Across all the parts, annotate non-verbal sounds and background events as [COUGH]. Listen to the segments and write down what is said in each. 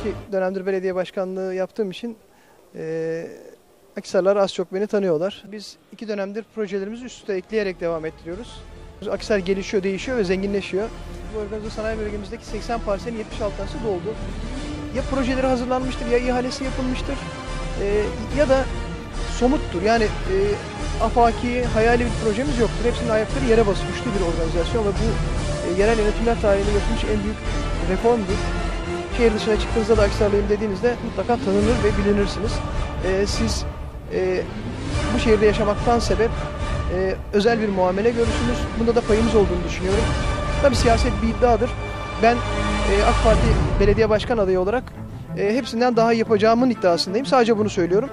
iki dönemdir belediye başkanlığı yaptığım için e, Akhisarlar az çok beni tanıyorlar. Biz iki dönemdir projelerimizi üst üste ekleyerek devam ettiriyoruz. Akhisar gelişiyor, değişiyor ve zenginleşiyor. Bu organize sanayi bölgemizdeki 80 parselin 76 tanesi doldu. Ya projeleri hazırlanmıştır ya ihalesi yapılmıştır e, ya da somuttur. Yani e, afaki, hayali bir projemiz yoktur. Hepsinin ayakları yere basmıştı bir organizasyon ve bu e, yerel yönetimler tarihinde yapılmış en büyük reformdur. Şehir dışına çıktığınızda da Akhisarlıyım dediğinizde mutlaka tanınır ve bilinirsiniz. E, siz e, bu şehirde yaşamaktan sebep e, özel bir muamele görürsünüz. Bunda da payımız olduğunu düşünüyorum. Tabi siyaset bir iddiadır. Ben e, AK Parti belediye başkan adayı olarak e, hepsinden daha yapacağımın iddiasındayım. Sadece bunu söylüyorum.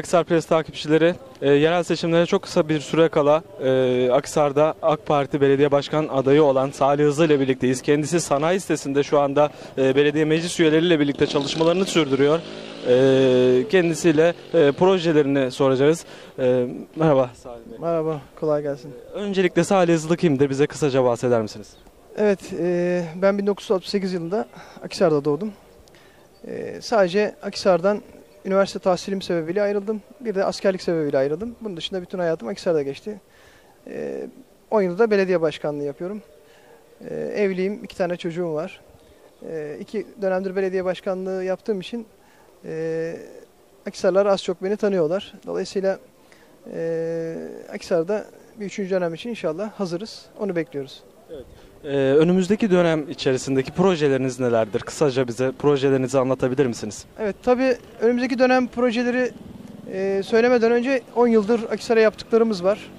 Akhisar Press takipçileri e, yerel seçimlere çok kısa bir süre kala e, Akhisar'da AK Parti belediye başkan adayı olan Salih Hızlı ile birlikteyiz. Kendisi sanayi sitesinde şu anda e, belediye meclis üyeleriyle birlikte çalışmalarını sürdürüyor. E, kendisiyle e, projelerini soracağız. E, merhaba Salih Bey. Merhaba, kolay gelsin. Öncelikle Salih Hızlı kimdir? Bize kısaca bahseder misiniz? Evet, e, ben 1968 yılında Akhisar'da doğdum. E, sadece Akhisar'dan üniversite tahsilim sebebiyle ayrıldım. Bir de askerlik sebebiyle ayrıldım. Bunun dışında bütün hayatım Akhisar'da geçti. E, 10 yılda belediye başkanlığı yapıyorum. E, evliyim, iki tane çocuğum var. E, iki dönemdir belediye başkanlığı yaptığım için Akhisarlar az çok beni tanıyorlar. Dolayısıyla Akhisar'da bir üçüncü dönem için inşallah hazırız. Onu bekliyoruz. E, önümüzdeki dönem içerisindeki projeleriniz nelerdir? Kısaca bize projelerinizi anlatabilir misiniz? Evet tabii önümüzdeki dönem projeleri e, söylemeden önce 10 yıldır Akhisar'a yaptıklarımız var.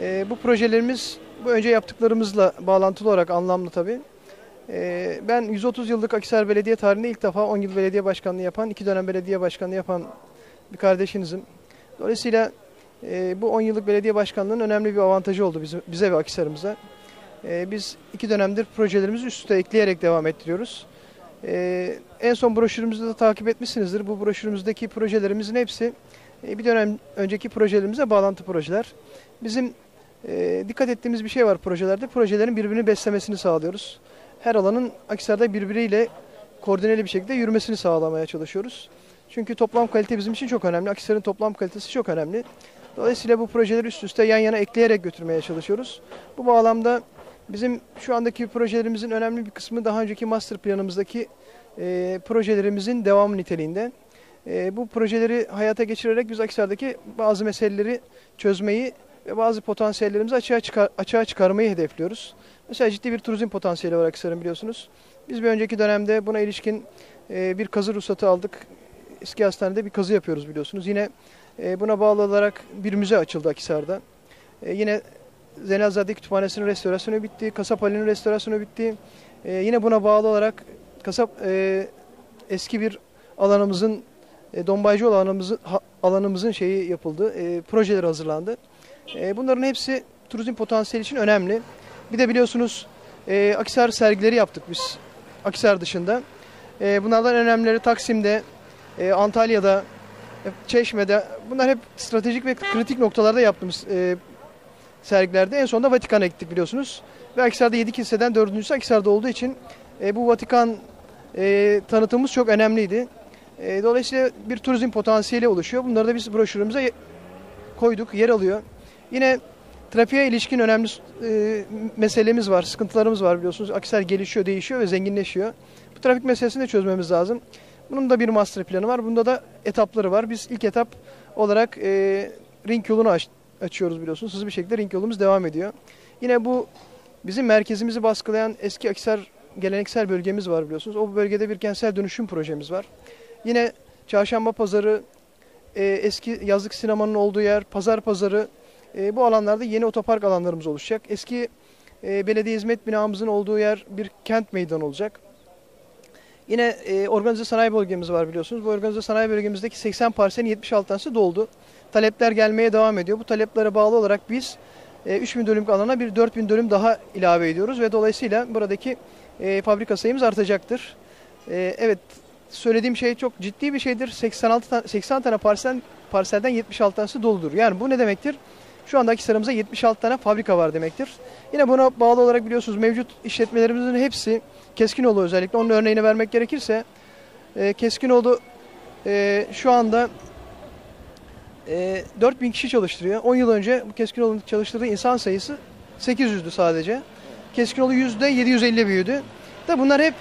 E, bu projelerimiz bu önce yaptıklarımızla bağlantılı olarak anlamlı tabii. E, ben 130 yıllık Akhisar Belediye tarihinde ilk defa 10 yıl belediye başkanlığı yapan, 2 dönem belediye başkanlığı yapan bir kardeşinizim. Dolayısıyla e, bu 10 yıllık belediye başkanlığının önemli bir avantajı oldu bize, bize ve Akhisar'ımıza. E, biz iki dönemdir projelerimizi üst üste ekleyerek devam ettiriyoruz. Ee, en son broşürümüzü de takip etmişsinizdir. Bu broşürümüzdeki projelerimizin hepsi e, bir dönem önceki projelerimize bağlantı projeler. Bizim e, dikkat ettiğimiz bir şey var projelerde. Projelerin birbirini beslemesini sağlıyoruz. Her alanın Akhisar'da birbiriyle koordineli bir şekilde yürümesini sağlamaya çalışıyoruz. Çünkü toplam kalite bizim için çok önemli. Akhisar'ın toplam kalitesi çok önemli. Dolayısıyla bu projeleri üst üste yan yana ekleyerek götürmeye çalışıyoruz. Bu bağlamda Bizim şu andaki projelerimizin önemli bir kısmı daha önceki master planımızdaki e, projelerimizin devamı niteliğinde. E, bu projeleri hayata geçirerek biz Akhisar'daki bazı meseleleri çözmeyi ve bazı potansiyellerimizi açığa, çıkar, açığa çıkarmayı hedefliyoruz. Mesela ciddi bir turizm potansiyeli var Akhisar'ın biliyorsunuz. Biz bir önceki dönemde buna ilişkin e, bir kazı ruhsatı aldık. Eski hastanede bir kazı yapıyoruz biliyorsunuz. Yine e, buna bağlı olarak bir müze açıldı Akhisar'da. E, yine Zenazade Kütüphanesi'nin restorasyonu bitti. Kasap Ali'nin restorasyonu bitti. E, yine buna bağlı olarak kasap e, eski bir alanımızın e, donbaycı alanımızın ha, alanımızın şeyi yapıldı. E, projeler hazırlandı. E, bunların hepsi turizm potansiyeli için önemli. Bir de biliyorsunuz e, Akisar sergileri yaptık biz. Akisar dışında. E, bunlardan önemlileri Taksim'de, e, Antalya'da, e, Çeşme'de. Bunlar hep stratejik ve kritik noktalarda yaptığımız e, sergilerde. En sonunda Vatikan'a gittik biliyorsunuz. Ve Akhisar'da 7 kiliseden 4.sü Akhisar'da olduğu için e, bu Vatikan e, tanıtımımız çok önemliydi. E, dolayısıyla bir turizm potansiyeli oluşuyor. Bunları da biz broşürümüze koyduk, yer alıyor. Yine trafiğe ilişkin önemli e, meselemiz var, sıkıntılarımız var biliyorsunuz. Akhisar gelişiyor, değişiyor ve zenginleşiyor. Bu trafik meselesini de çözmemiz lazım. Bunun da bir master planı var. Bunda da etapları var. Biz ilk etap olarak e, ring yolunu açtık açıyoruz biliyorsunuz. Hızlı bir şekilde ring yolumuz devam ediyor. Yine bu bizim merkezimizi baskılayan eski Akisar geleneksel bölgemiz var biliyorsunuz. O bölgede bir kentsel dönüşüm projemiz var. Yine Çarşamba Pazarı, e, eski yazlık sinemanın olduğu yer, Pazar Pazarı e, bu alanlarda yeni otopark alanlarımız oluşacak. Eski e, belediye hizmet binamızın olduğu yer bir kent meydanı olacak. Yine e, organize sanayi bölgemiz var biliyorsunuz. Bu organize sanayi bölgemizdeki 80 parselin 76 tanesi doldu talepler gelmeye devam ediyor. Bu taleplere bağlı olarak biz e, 3000 dönümlük alana bir 4000 dönüm daha ilave ediyoruz ve dolayısıyla buradaki e, fabrika sayımız artacaktır. E, evet söylediğim şey çok ciddi bir şeydir. 86 tane, 80 tane parsel, parselden 76 tanesi doludur. Yani bu ne demektir? Şu anda Akhisar'ımızda 76 tane fabrika var demektir. Yine buna bağlı olarak biliyorsunuz mevcut işletmelerimizin hepsi Keskinoğlu özellikle onun örneğini vermek gerekirse e, Keskinoğlu e, şu anda e, 4000 kişi çalıştırıyor. 10 yıl önce bu Keskinoğlu'nun çalıştırdığı insan sayısı 800'dü sadece. Keskinoğlu %750 büyüdü. Da bunlar hep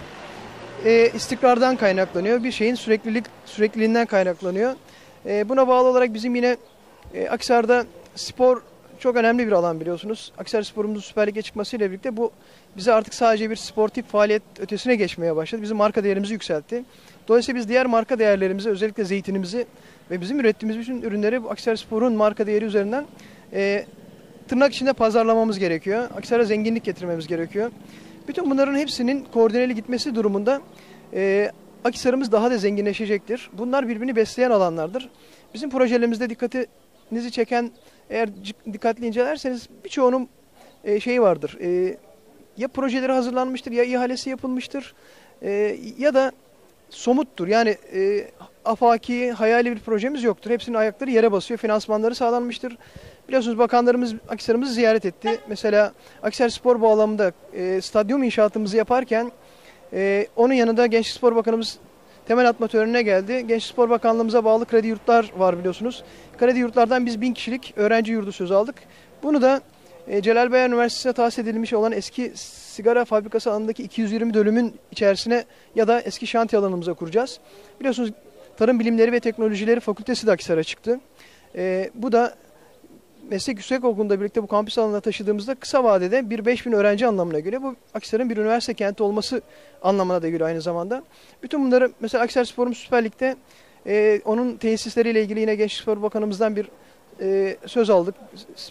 e, istikrardan kaynaklanıyor. Bir şeyin süreklilik sürekliliğinden kaynaklanıyor. E, buna bağlı olarak bizim yine e, Aksar'da spor çok önemli bir alan biliyorsunuz. Aksar sporumuzun Süper Lig'e çıkmasıyla birlikte bu bize artık sadece bir sportif faaliyet ötesine geçmeye başladı. Bizim marka değerimizi yükseltti. Dolayısıyla biz diğer marka değerlerimizi özellikle zeytinimizi ve bizim ürettiğimiz bütün ürünleri bu Aksar Spor'un marka değeri üzerinden e, tırnak içinde pazarlamamız gerekiyor. Aksar'a zenginlik getirmemiz gerekiyor. Bütün bunların hepsinin koordineli gitmesi durumunda e, Akhisar'ımız daha da zenginleşecektir. Bunlar birbirini besleyen alanlardır. Bizim projelerimizde dikkatinizi çeken eğer dikkatli incelerseniz birçoğunun e, şeyi vardır. E, ya projeleri hazırlanmıştır ya ihalesi yapılmıştır e, ya da somuttur. Yani e, afaki, hayali bir projemiz yoktur. Hepsinin ayakları yere basıyor. Finansmanları sağlanmıştır. Biliyorsunuz bakanlarımız Akhisar'ımızı ziyaret etti. Mesela Akhisar Spor bağlamında e, stadyum inşaatımızı yaparken e, onun yanında Gençlik Spor Bakanımız temel atma törenine geldi. Gençlik Spor Bakanlığımıza bağlı kredi yurtlar var biliyorsunuz. Kredi yurtlardan biz bin kişilik öğrenci yurdu söz aldık. Bunu da e, Celal Bayar Üniversitesi'ne tahsis edilmiş olan eski sigara fabrikası alanındaki 220 dönümün içerisine ya da eski şantiye alanımıza kuracağız. Biliyorsunuz Tarım Bilimleri ve Teknolojileri Fakültesi de Akhisar'a çıktı. E, bu da meslek yüksekokulu'nda birlikte bu kampüs alanına taşıdığımızda kısa vadede bir 5000 öğrenci anlamına geliyor. Bu Akhisar'ın bir üniversite kenti olması anlamına da geliyor aynı zamanda. Bütün bunları mesela Akhisar Spor'umuz Süper Lig'de e, onun tesisleriyle ilgili yine Gençlik Spor Bakanımızdan bir e, söz aldık.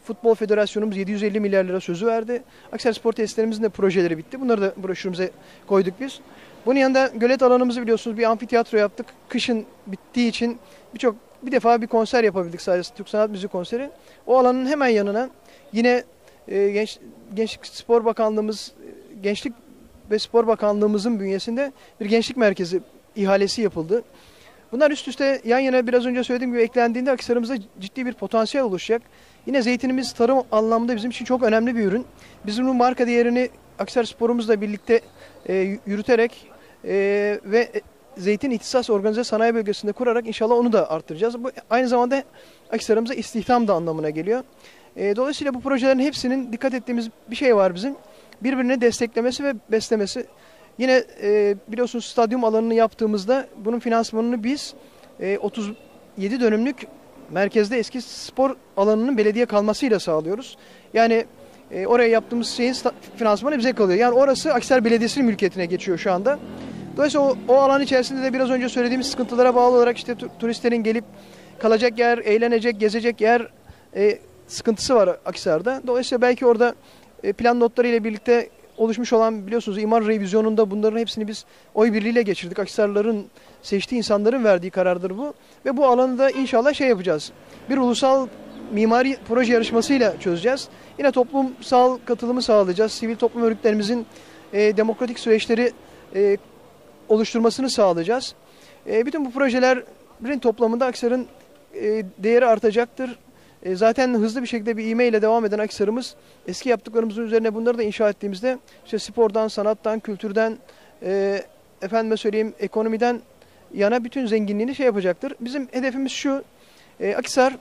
Futbol Federasyonumuz 750 milyar lira sözü verdi. Akhisar Spor tesislerimizin de projeleri bitti. Bunları da broşürümüze koyduk biz. Bunun yanında gölet alanımızı biliyorsunuz bir amfiteyatro yaptık. Kışın bittiği için birçok bir defa bir konser yapabildik sadece Türk Sanat Müziği konseri. O alanın hemen yanına yine e, Genç, Gençlik Spor Bakanlığımız, e, Gençlik ve Spor Bakanlığımızın bünyesinde bir gençlik merkezi ihalesi yapıldı. Bunlar üst üste yan yana biraz önce söylediğim gibi eklendiğinde Akhisar'ımızda ciddi bir potansiyel oluşacak. Yine zeytinimiz tarım anlamında bizim için çok önemli bir ürün. Bizim bu marka değerini Akhisar Spor'umuzla birlikte e, yürüterek e, ve Zeytin İhtisas Organize Sanayi Bölgesi'nde kurarak inşallah onu da arttıracağız. Bu aynı zamanda Akhisar'ımıza istihdam da anlamına geliyor. E, dolayısıyla bu projelerin hepsinin dikkat ettiğimiz bir şey var bizim. Birbirini desteklemesi ve beslemesi. Yine e, biliyorsunuz stadyum alanını yaptığımızda bunun finansmanını biz e, 37 dönümlük merkezde eski spor alanının belediye kalmasıyla sağlıyoruz. Yani e, oraya yaptığımız şeyin finansmanı bize kalıyor. Yani orası Akhisar Belediyesi'nin mülkiyetine geçiyor şu anda. Dolayısıyla o, o alan içerisinde de biraz önce söylediğimiz sıkıntılara bağlı olarak işte tu- turistlerin gelip kalacak yer, eğlenecek, gezecek yer e, sıkıntısı var Akhisar'da. Dolayısıyla belki orada e, plan notları ile birlikte oluşmuş olan biliyorsunuz imar revizyonunda bunların hepsini biz oy birliğiyle geçirdik. Akhisarların seçtiği insanların verdiği karardır bu. Ve bu alanı da inşallah şey yapacağız. Bir ulusal mimari proje yarışmasıyla çözeceğiz. Yine toplumsal katılımı sağlayacağız. Sivil toplum örgütlerimizin e, demokratik süreçleri e, oluşturmasını sağlayacağız. E, bütün bu projelerin toplamında Aksar'ın e, değeri artacaktır. E, zaten hızlı bir şekilde bir ivme ile devam eden Aksar'ımız eski yaptıklarımızın üzerine bunları da inşa ettiğimizde işte spordan, sanattan, kültürden, e, efendime söyleyeyim ekonomiden yana bütün zenginliğini şey yapacaktır. Bizim hedefimiz şu, e, Akhisar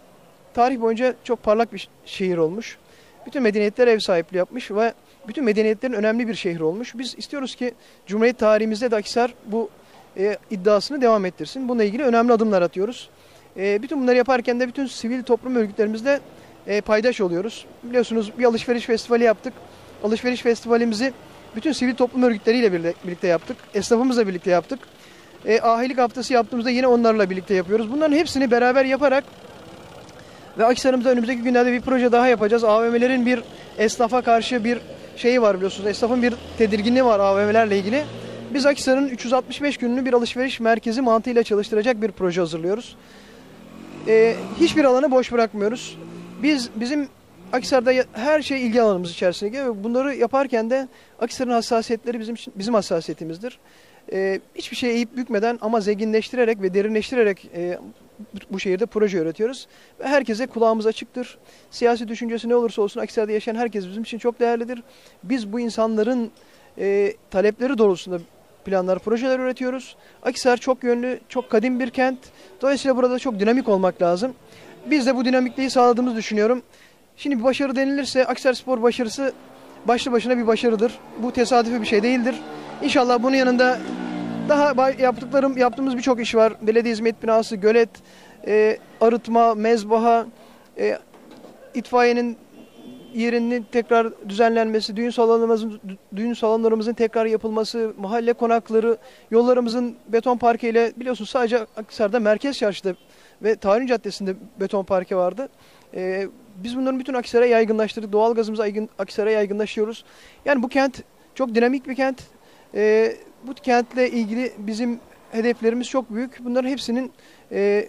tarih boyunca çok parlak bir şehir olmuş. Bütün medeniyetler ev sahipliği yapmış ve bütün medeniyetlerin önemli bir şehri olmuş. Biz istiyoruz ki Cumhuriyet tarihimizde de Akhisar bu e, iddiasını devam ettirsin. Bununla ilgili önemli adımlar atıyoruz. E, bütün bunları yaparken de bütün sivil toplum örgütlerimizle e, paydaş oluyoruz. Biliyorsunuz bir alışveriş festivali yaptık. Alışveriş festivalimizi bütün sivil toplum örgütleriyle birlikte yaptık. Esnafımızla birlikte yaptık. E, ahilik haftası yaptığımızda yine onlarla birlikte yapıyoruz. Bunların hepsini beraber yaparak ve Akhisar'ımızda önümüzdeki günlerde bir proje daha yapacağız. AVM'lerin bir esnafa karşı bir şeyi var biliyorsunuz. Esnafın bir tedirginliği var AVM'lerle ilgili. Biz Akhisar'ın 365 gününü bir alışveriş merkezi mantığıyla çalıştıracak bir proje hazırlıyoruz. Ee, hiçbir alanı boş bırakmıyoruz. Biz bizim Akhisar'da ya- her şey ilgi alanımız içerisine giriyor. ve Bunları yaparken de Akhisar'ın hassasiyetleri bizim için- bizim hassasiyetimizdir. Ee, hiçbir şey eğip bükmeden ama zenginleştirerek ve derinleştirerek e, bu şehirde proje üretiyoruz. Ve herkese kulağımız açıktır. Siyasi düşüncesi ne olursa olsun Akhisar'da yaşayan herkes bizim için çok değerlidir. Biz bu insanların e, talepleri doğrultusunda planlar, projeler üretiyoruz. Akhisar çok yönlü, çok kadim bir kent. Dolayısıyla burada çok dinamik olmak lazım. Biz de bu dinamikliği sağladığımızı düşünüyorum. Şimdi bir başarı denilirse Akhisar Spor başarısı başlı başına bir başarıdır. Bu tesadüfi bir şey değildir. İnşallah bunun yanında daha yaptıklarım yaptığımız birçok iş var. Belediye hizmet binası, gölet, e, arıtma, mezbaha, e, itfaiyenin yerinin tekrar düzenlenmesi, düğün salonlarımızın düğün salonlarımızın tekrar yapılması, mahalle konakları, yollarımızın beton parke ile biliyorsunuz sadece Akhisar'da Merkez Çarşı'da ve Tarih Caddesi'nde beton parke vardı. Ee, biz bunların bütün Akhisar'a yaygınlaştırdık. Doğalgazımızı Akhisar'a yaygınlaştırıyoruz. Yani bu kent çok dinamik bir kent. Ee, bu kentle ilgili bizim hedeflerimiz çok büyük. Bunların hepsinin e,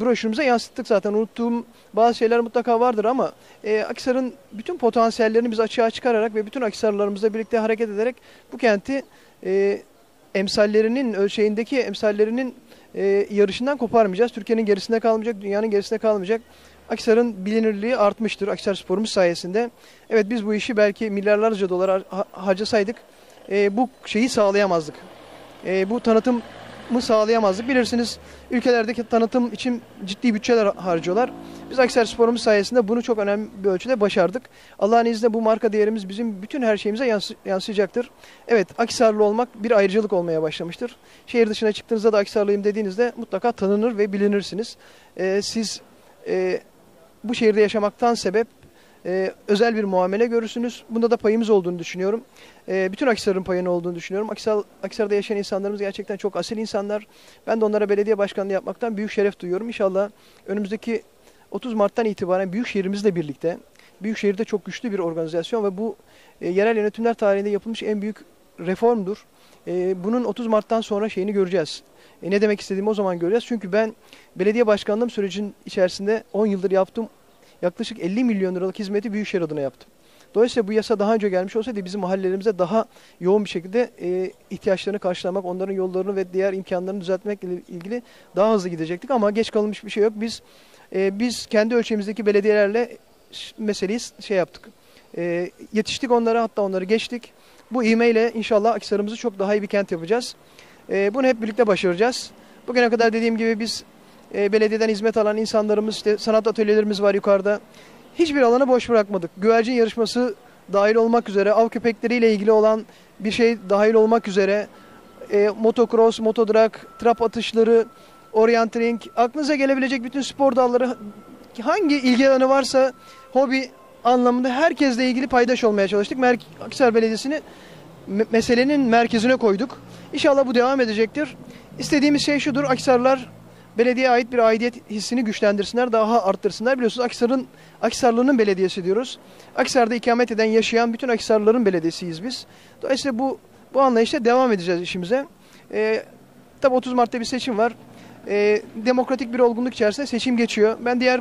broşürümüze yansıttık zaten. Unuttuğum bazı şeyler mutlaka vardır ama e, Akhisar'ın bütün potansiyellerini biz açığa çıkararak ve bütün Akhisarlılarımızla birlikte hareket ederek bu kenti e, emsallerinin ölçeğindeki emsallerinin e, yarışından koparmayacağız. Türkiye'nin gerisinde kalmayacak, dünyanın gerisinde kalmayacak. Akhisar'ın bilinirliği artmıştır Akhisar sporumuz sayesinde. Evet biz bu işi belki milyarlarca dolar har- ha- harcasaydık e, bu şeyi sağlayamazdık. E, bu tanıtımı sağlayamazdık. Bilirsiniz ülkelerdeki tanıtım için ciddi bütçeler harcıyorlar. Biz Akhisar sporumuz sayesinde bunu çok önemli bir ölçüde başardık. Allah'ın izniyle bu marka değerimiz bizim bütün her şeyimize yansı- yansıyacaktır. Evet Akhisarlı olmak bir ayrıcalık olmaya başlamıştır. Şehir dışına çıktığınızda da Akhisarlıyım dediğinizde mutlaka tanınır ve bilinirsiniz. E, siz e, bu şehirde yaşamaktan sebep e, özel bir muamele görürsünüz. Bunda da payımız olduğunu düşünüyorum. E, bütün Akhisar'ın payının olduğunu düşünüyorum. Akhisar, Akhisar'da yaşayan insanlarımız gerçekten çok asil insanlar. Ben de onlara belediye başkanlığı yapmaktan büyük şeref duyuyorum. İnşallah önümüzdeki 30 Mart'tan itibaren Büyükşehirimizle birlikte Büyükşehir'de çok güçlü bir organizasyon ve bu e, yerel yönetimler tarihinde yapılmış en büyük reformdur. E, bunun 30 Mart'tan sonra şeyini göreceğiz. E, ne demek istediğimi o zaman göreceğiz. Çünkü ben belediye başkanlığım sürecinin içerisinde 10 yıldır yaptığım yaklaşık 50 milyon liralık hizmeti Büyükşehir adına yaptım. Dolayısıyla bu yasa daha önce gelmiş olsaydı bizim mahallelerimize daha yoğun bir şekilde e, ihtiyaçlarını karşılamak, onların yollarını ve diğer imkanlarını düzeltmekle ilgili daha hızlı gidecektik ama geç kalınmış bir şey yok. Biz e, biz kendi ölçeğimizdeki belediyelerle meseleyi şey yaptık. E, yetiştik onlara hatta onları geçtik. Bu ivmeyle inşallah Akhisar'ımızı çok daha iyi bir kent yapacağız. E, bunu hep birlikte başaracağız. Bugüne kadar dediğim gibi biz e, belediyeden hizmet alan insanlarımız, işte sanat atölyelerimiz var yukarıda. Hiçbir alanı boş bırakmadık. Güvercin yarışması dahil olmak üzere, av köpekleriyle ilgili olan bir şey dahil olmak üzere, e, motocross, motodrag, trap atışları, orienteering, aklınıza gelebilecek bütün spor dalları, hangi ilgi alanı varsa hobi anlamında herkesle ilgili paydaş olmaya çalıştık. Mer Akhisar Belediyesi'ni me- meselenin merkezine koyduk. İnşallah bu devam edecektir. İstediğimiz şey şudur. Akhisarlar belediyeye ait bir aidiyet hissini güçlendirsinler, daha arttırsınlar. Biliyorsunuz Akhisar'ın Akhisarlı'nın belediyesi diyoruz. Akhisar'da ikamet eden, yaşayan bütün Akhisarlıların belediyesiyiz biz. Dolayısıyla bu bu anlayışla devam edeceğiz işimize. Ee, tabii 30 Mart'ta bir seçim var. Ee, demokratik bir olgunluk içerisinde seçim geçiyor. Ben diğer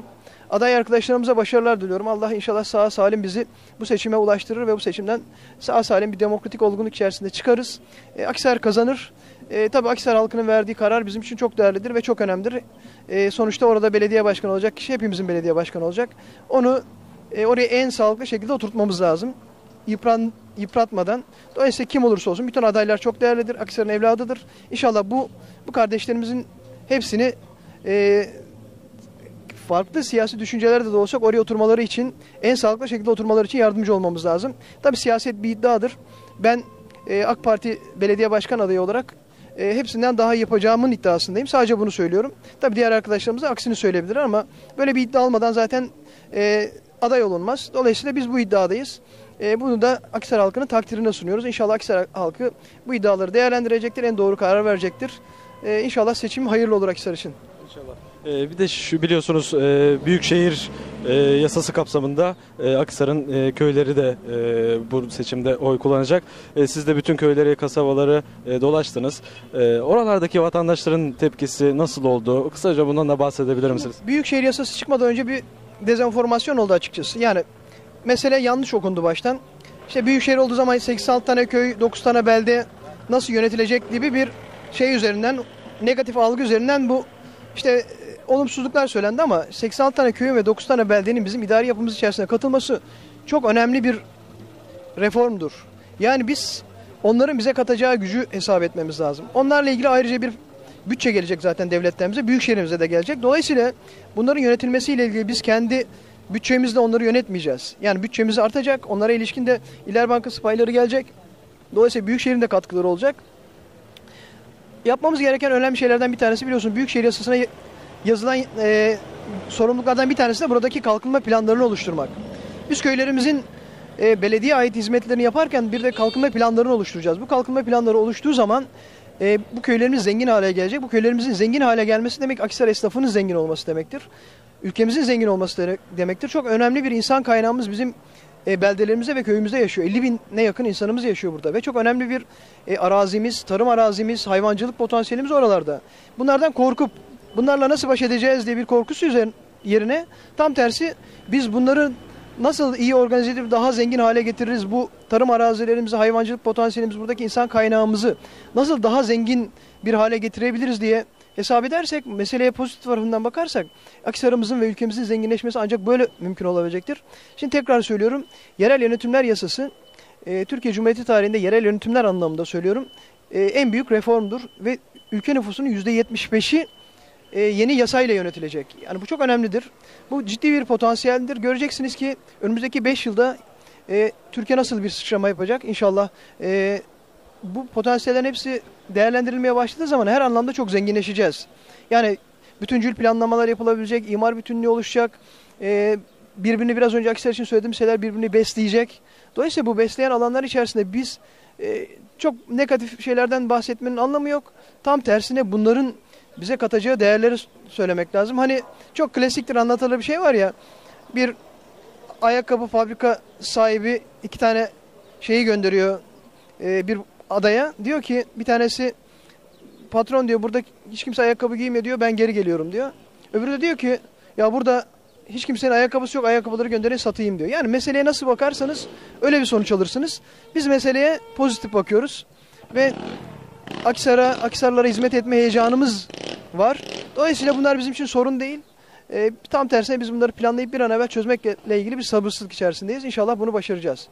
aday arkadaşlarımıza başarılar diliyorum. Allah inşallah sağ salim bizi bu seçime ulaştırır ve bu seçimden sağ salim bir demokratik olgunluk içerisinde çıkarız. Ee, Akhisar kazanır. E, tabii Akhisar halkının verdiği karar bizim için çok değerlidir ve çok önemlidir. E, sonuçta orada belediye başkanı olacak kişi hepimizin belediye başkanı olacak. Onu e, oraya en sağlıklı şekilde oturtmamız lazım. Yıpran, yıpratmadan. Dolayısıyla kim olursa olsun bütün adaylar çok değerlidir. Akhisar'ın evladıdır. İnşallah bu bu kardeşlerimizin hepsini e, farklı siyasi düşüncelerde de olsak oraya oturmaları için en sağlıklı şekilde oturmaları için yardımcı olmamız lazım. Tabii siyaset bir iddiadır. Ben e, AK Parti belediye başkan adayı olarak e, hepsinden daha yapacağımın iddiasındayım. Sadece bunu söylüyorum. Tabii diğer arkadaşlarımız da aksini söyleyebilir ama böyle bir iddia olmadan zaten e, aday olunmaz. Dolayısıyla biz bu iddiadayız. E, bunu da Akhisar halkının takdirine sunuyoruz. İnşallah Akhisar halkı bu iddiaları değerlendirecektir, en doğru karar verecektir. E, inşallah seçim hayırlı olur Akhisar için. İnşallah. Ee, bir de şu biliyorsunuz e, büyükşehir e, yasası kapsamında e, Akhisar'ın köyleri de bu seçimde oy kullanacak. Siz de bütün köyleri, kasabaları dolaştınız. Oralardaki vatandaşların tepkisi nasıl oldu? Kısaca bundan da bahsedebilir misiniz? Büyükşehir yasası çıkmadan önce bir dezenformasyon oldu açıkçası. Yani mesele yanlış okundu baştan. İşte Büyükşehir olduğu zaman 86 tane köy, 9 tane belde nasıl yönetilecek gibi bir şey üzerinden, negatif algı üzerinden bu işte olumsuzluklar söylendi ama 86 tane köyün ve 9 tane beldenin bizim idari yapımız içerisine katılması çok önemli bir reformdur. Yani biz onların bize katacağı gücü hesap etmemiz lazım. Onlarla ilgili ayrıca bir bütçe gelecek zaten devletlerimize, büyükşehirimize de gelecek. Dolayısıyla bunların yönetilmesiyle ilgili biz kendi bütçemizle onları yönetmeyeceğiz. Yani bütçemiz artacak, onlara ilişkin de İller Bankası payları gelecek. Dolayısıyla büyükşehirin de katkıları olacak. Yapmamız gereken önemli şeylerden bir tanesi biliyorsun Büyükşehir Yasası'na yazılan e, sorumluluklardan bir tanesi de buradaki kalkınma planlarını oluşturmak. Biz köylerimizin e, belediye ait hizmetlerini yaparken bir de kalkınma planlarını oluşturacağız. Bu kalkınma planları oluştuğu zaman e, bu köylerimiz zengin hale gelecek. Bu köylerimizin zengin hale gelmesi demek Akhisar esnafının zengin olması demektir. Ülkemizin zengin olması de- demektir. Çok önemli bir insan kaynağımız bizim e, beldelerimizde ve köyümüzde yaşıyor. 50 bine yakın insanımız yaşıyor burada ve çok önemli bir e, arazimiz, tarım arazimiz, hayvancılık potansiyelimiz oralarda. Bunlardan korkup bunlarla nasıl baş edeceğiz diye bir korkusu üzerine yerine tam tersi biz bunları nasıl iyi organize edip daha zengin hale getiririz bu tarım arazilerimizi, hayvancılık potansiyelimizi, buradaki insan kaynağımızı nasıl daha zengin bir hale getirebiliriz diye hesap edersek, meseleye pozitif tarafından bakarsak Akhisar'ımızın ve ülkemizin zenginleşmesi ancak böyle mümkün olabilecektir. Şimdi tekrar söylüyorum, yerel yönetimler yasası e, Türkiye Cumhuriyeti tarihinde yerel yönetimler anlamında söylüyorum e, en büyük reformdur ve ülke nüfusunun %75'i e, yeni yasayla yönetilecek. Yani bu çok önemlidir. Bu ciddi bir potansiyeldir. Göreceksiniz ki önümüzdeki 5 yılda e, Türkiye nasıl bir sıçrama yapacak? İnşallah e, bu potansiyellerin hepsi değerlendirilmeye başladığı zaman her anlamda çok zenginleşeceğiz. Yani bütüncül planlamalar yapılabilecek, imar bütünlüğü oluşacak, e, birbirini biraz önce Akhisar için söylediğim şeyler birbirini besleyecek. Dolayısıyla bu besleyen alanlar içerisinde biz e, çok negatif şeylerden bahsetmenin anlamı yok. Tam tersine bunların bize katacağı değerleri söylemek lazım. Hani çok klasiktir anlatılır bir şey var ya. Bir ayakkabı fabrika sahibi iki tane şeyi gönderiyor e, bir adaya. Diyor ki bir tanesi patron diyor burada hiç kimse ayakkabı giymiyor diyor ben geri geliyorum diyor. Öbürü de diyor ki ya burada hiç kimsenin ayakkabısı yok ayakkabıları gönderin satayım diyor. Yani meseleye nasıl bakarsanız öyle bir sonuç alırsınız. Biz meseleye pozitif bakıyoruz ve Akisar'a, Akisarlara hizmet etme heyecanımız var. Dolayısıyla bunlar bizim için sorun değil. Ee, tam tersine biz bunları planlayıp bir an evvel çözmekle ilgili bir sabırsızlık içerisindeyiz. İnşallah bunu başaracağız.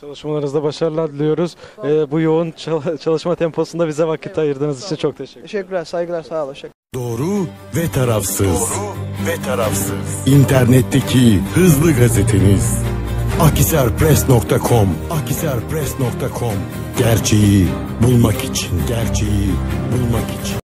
Çalışmalarınızda başarılar diliyoruz. Ee, bu yoğun çal- [LAUGHS] çalışma temposunda bize vakit ayırdığınız için çok teşekkür ederim. Teşekkürler, saygılar, sağ olun. Doğru ve tarafsız. Doğru ve tarafsız. İnternetteki hızlı gazeteniz. Akisarpress.com Akisarpress.com Gerçeği bulmak için, gerçeği bulmak için.